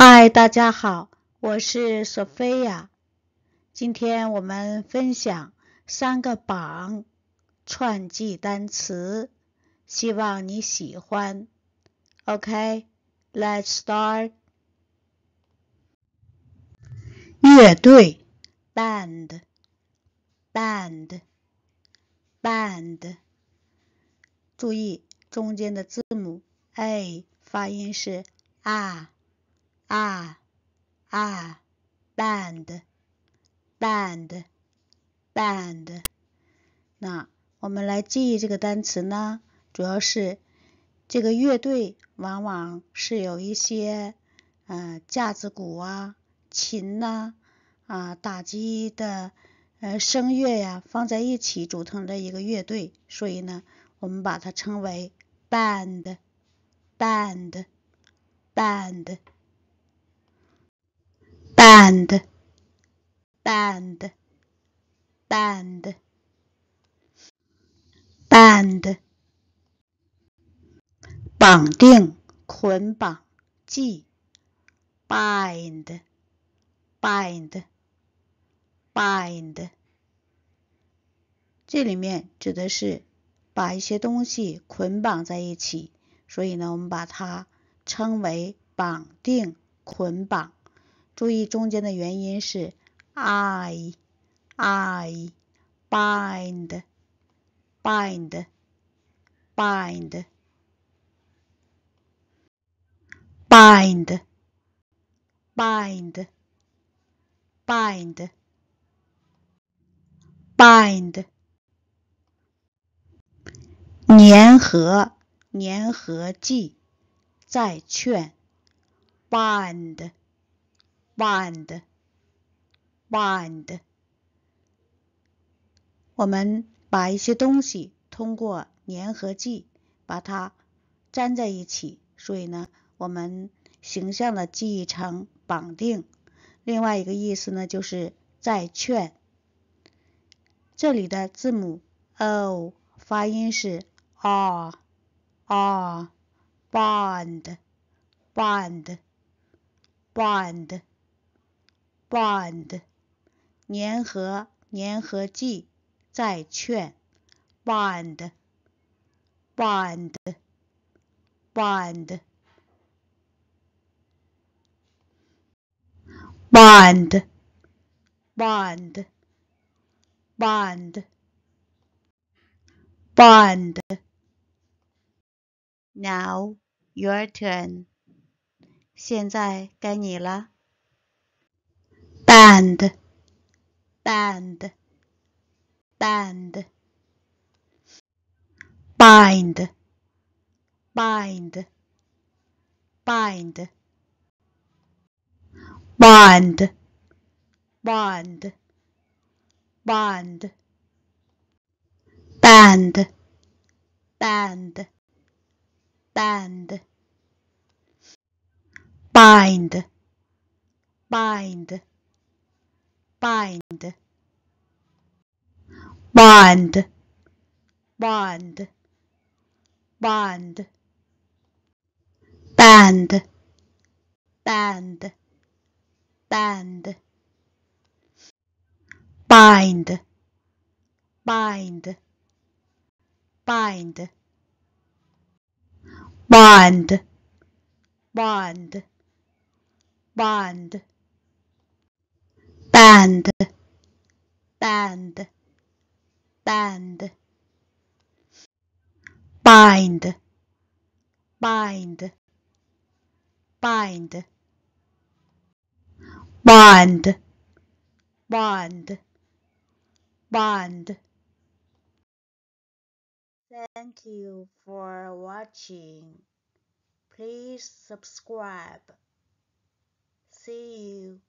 嗨，大家好，我是索菲亚。今天我们分享三个榜串记单词，希望你喜欢。OK，Let's start。乐队，band，band，band。注意中间的字母 a 发音是啊。啊啊，band，band，band。那我们来记忆这个单词呢，主要是这个乐队往往是有一些呃架子鼓啊、琴呐啊、打击的呃声乐呀放在一起组成的一个乐队，所以呢，我们把它称为 band band band。Band band. Band. 绑定捆绑系 bind. Bind. Bind. 这里面指的是把一些东西捆绑在一起，所以呢，我们把它称为绑定捆绑。注意中间的元音是 i i bind bind bind bind bind bind bind 粘合粘合剂再劝 bind bind bind，我们把一些东西通过粘合剂把它粘在一起，所以呢，我们形象的记忆成绑定。另外一个意思呢，就是债券。这里的字母 o 发音是 R，R，Bond，Bond，Bond bond。bond 粘合粘合剂再劝 bond bond bond bond bond bond bond now your turn 现在该你了 Band. Band. Band. Bind. Bind. Bind. Bond. Bond. Bond. Band. Band. Band. Bind. Bind bind. Bind bind bind band. Band. Band. Bind. Bind. Bind. Bind bind bind band. Band. Band. Bind. Bind. Bind. Bond. Bond. Bond. Thank you for watching. Please subscribe. See you